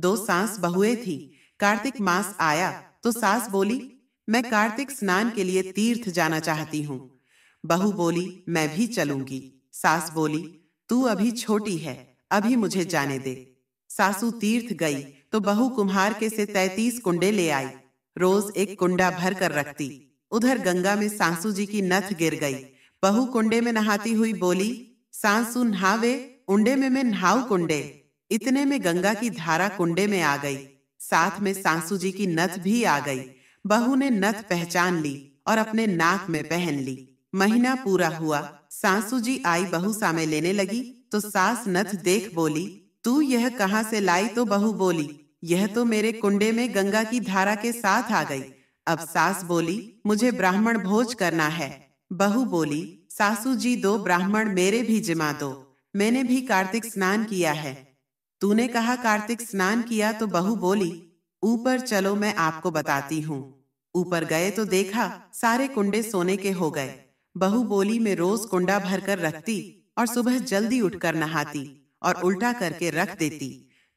दो सास बहुए थी। कार्तिक मास आया तो सास बोली, मैं कार्तिक स्नान के लिए तीर्थ जाना चाहती हूँ। बहू बोली, मैं भी चलूँगी। सास बोली, तू अभी छोटी है, अभी मुझे जाने दे। सासू तीर्थ गई तो बहू कुम्हार के से तैतीस कुंडे ले आई। रोज एक कुंडा भर कर रखती। उधर गंगा में सासू जी की नथ गिर गई। बहू कुंडे में नहाती हुई बोली, सासू नहावे, उंडे में मैं नहाऊ कुंडे। इतने में गंगा की धारा कुंडे में आ गई। साथ में सासू जी की नथ भी आ गई। बहू ने नथ पहचान ली और अपने नाक में पहन ली। महीना पूरा हुआ। सासू जी आई बहू सामे लेने लगी तो सास नथ देख बोली, तू यह कहाँ से लाई तो बहू बोली, यह तो मेरे कुंडे में गंगा की धारा के साथ आ गई। अब सास बोली, मुझे ब्राह्मण भोज करना है। बहू बोली, सासू जी दो ब्राह्मण मेरे भी जिमा दो। मैंने भी कार्तिक स्नान किया है। तूने कहा कार्तिक स्नान किया तो बहू बोली ऊपर चलो मैं आपको बताती हूँ। ऊपर गए तो देखा सारे कुंडे सोने के हो गए। बहू बोली मैं रोज कुंडा भरकर रखती और सुबह जल्दी उठकर नहाती और उल्टा करके रख देती।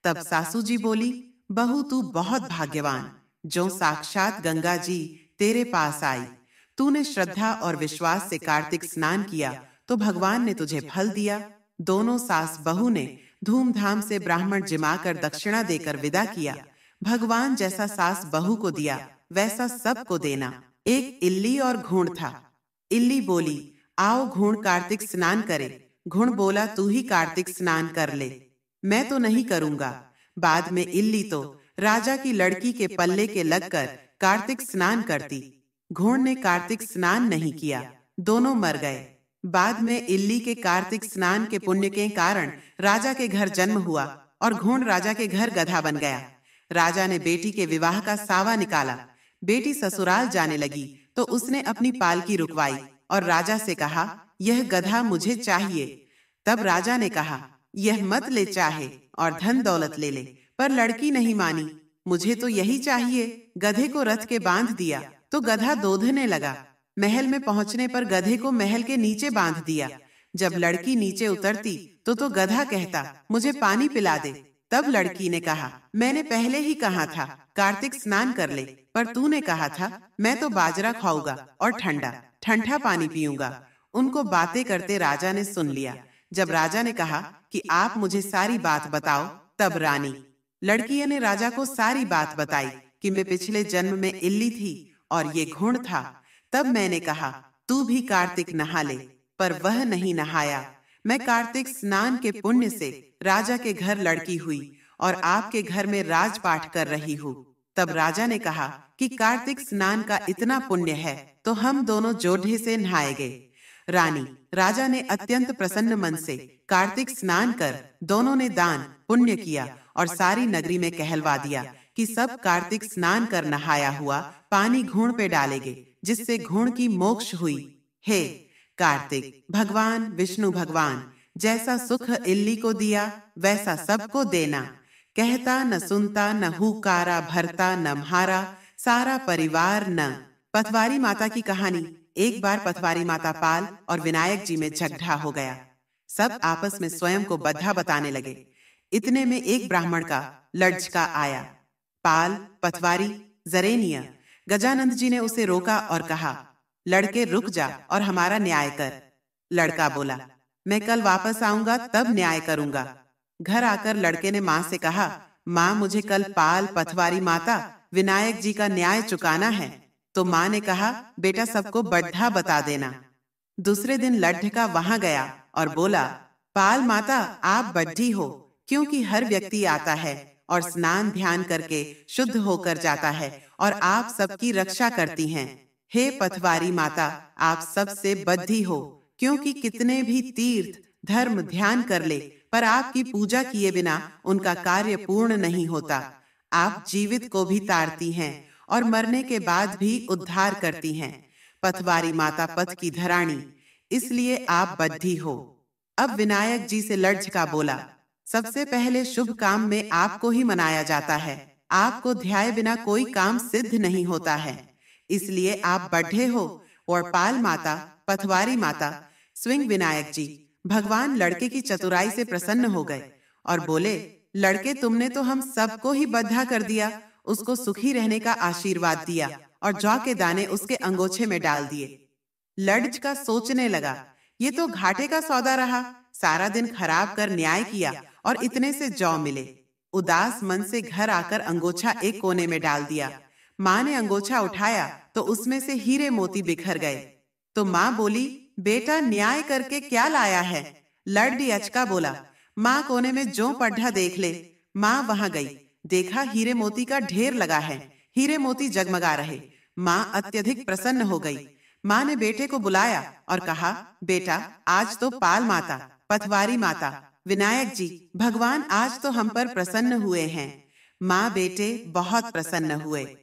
तब सासू जी बोली बहू तू बहुत भाग्यवान जो साक्षात गंगा जी तेरे पास आई। तूने श्रद्धा और विश्वास से कार्तिक स्नान किया तो भगवान ने तुझे फल दिया दोनों सास बहू ने धूमधाम से ब्राह्मण जिमा कर दक्षिणा देकर विदा किया। भगवान जैसा सास बहू को दिया वैसा सबको देना। एक इल्ली और घूण था। इल्ली बोली आओ घूण कार्तिक स्नान करे। घुण बोला तू ही कार्तिक स्नान कर ले। मैं तो नहीं करूँगा। बाद में इल्ली तो राजा की लड़की के पल्ले के लगकर कार्तिक स्नान करती। घोड़ ने कार्तिक स्नान नहीं किया। दोनों मर गए। बाद में इल्ली के कार्तिक स्नान के पुण्य के कारण राजा के घर जन्म हुआ और घोड़ राजा के घर गधा बन गया। राजा ने बेटी के विवाह का सावा निकाला। बेटी ससुराल जाने लगी तो उसने अपनी पालकी रुकवाई और राजा से कहा, यह गधा मुझे चाहिए। तब राजा ने कहा, यह मत ले चाहे और धन दौलत ले ले, पर लड़की नहीं मानी। मुझे तो यही चाहिए। गधे को रथ के बाँध दिया तो गधा दोधने लगा। महल में पहुँचने पर गधे को महल के नीचे बाँध दिया। जब लड़की नीचे उतरती तो तो गधा कहता मुझे पानी पिला दे। तब लड़की ने कहा मैंने पहले ही कहा था कार्तिक स्नान कर ले पर तूने कहा था मैं तो बाजरा खाऊँगा और ठंडा ठंडा पानी पीऊँगा। उनको बातें करते राजा ने सुन लिया। जब राजा ने कहा कि आप मुझे सारी बात बताओ तब रानी लड़की ने राजा को सारी बात बताई कि मैं पिछले जन्म में इल्ली थी और ये घुण था तब मैंने कहा, तू भी कार्तिक नहा ले। पर वह नहीं नहाया। मैं कार्तिक स्नान के पुण्य से राजा के घर लड़की हुई और आपके घर में राजपाठ कर रही हूँ। तब राजा ने कहा कि कार्तिक स्नान का इतना पुण्य है तो हम दोनों जोधे से नहाए गए। रानी, राजा ने अत्यंत प्रसन्न मन से कार्तिक स्नान कर दोनों ने दान, पुण्य किया और सारी नगरी में कहलवा दिया कि सब कार्तिक स्नान कर नहाया हुआ पानी घूण पे डालेगे। जिससे घूण की मोक्ष हुई। हे कार्तिक भगवान विष्णु भगवान जैसा सुख इल्ली को दिया वैसा सबको देना। कहता न सुनता न हुकारा भरता न म्हारा सारा परिवार न। पथवारी माता की कहानी एक बार पथवारी माता पाल और विनायक जी में झगड़ा हो गया। सब आपस में स्वयं को बद्धा बताने लगे। इतने में एक ब्राह्मण का लड़का आया। पाल पथवारी जरेनिया। गजानंद जी ने उसे रोका और कहा, लड़के, रुक जा और हमारा न्याय कर। लड़का बोला, मैं कल वापस आऊँगा, तब न्याय करूँगा। घर आकर लड़के ने माँ से कहा, माँ, मुझे कल पाल पथवारी माता, विनायक जी का न्याय चुकाना है। तो माँ ने कहा, बेटा, सबको बड्ढा बता देना। दूसरे दिन लड्ढका वहाँ गया और बोला, पाल माता, आप बड्ढी हो, क्योंकि हर व्यक्ति आता है। और स्नान ध्यान करके शुद्ध होकर जाता है और आप सबकी रक्षा करती हैं। हे। पथवारी माता आप सबसे बद्धी हो क्योंकि कितने भी तीर्थ धर्म ध्यान कर ले पर आपकी पूजा किए बिना उनका कार्य पूर्ण नहीं होता। आप जीवित को भी तारती हैं और मरने के बाद भी उद्धार करती हैं। पथवारी माता पथ की धराणी इसलिए आप बद्धी हो। अब विनायक जी से लड़ का बोला सबसे पहले शुभ काम में आपको ही मनाया जाता है। आपको ध्याय बिना कोई काम सिद्ध नहीं होता है। इसलिए आप बढ़े हो और पाल माता पथवारी माता स्विंग विनायक जी भगवान लड़के की चतुराई से प्रसन्न हो गए और बोले लड़के तुमने तो हम सबको ही बद्धा कर दिया उसको सुखी रहने का आशीर्वाद दिया और जौ के दाने उसके अंगोछे में डाल दिए। लड़ज का सोचने लगा ये तो घाटे का सौदा रहा सारा दिन खराब कर न्याय किया और इतने से जौ मिले। उदास मन से घर आकर अंगोछा एक कोने में डाल दिया। माँ ने अंगोछा उठाया तो उसमें से हीरे मोती बिखर गए। तो माँ बोली बेटा न्याय करके क्या लाया है? लड्डी अचका बोला माँ कोने में जो पढ़ा देख ले। माँ वहाँ गई। देखा हीरे मोती का ढेर लगा है। हीरे मोती जगमगा रहे। माँ अत्यधिक प्रसन्न हो गई। माँ ने बेटे को बुलाया और कहा बेटा आज तो पाल माता पथवारी माता विनायक जी, भगवान आज तो हम पर प्रसन्न हुए हैं। माँ बेटे, बहुत प्रसन्न हुए।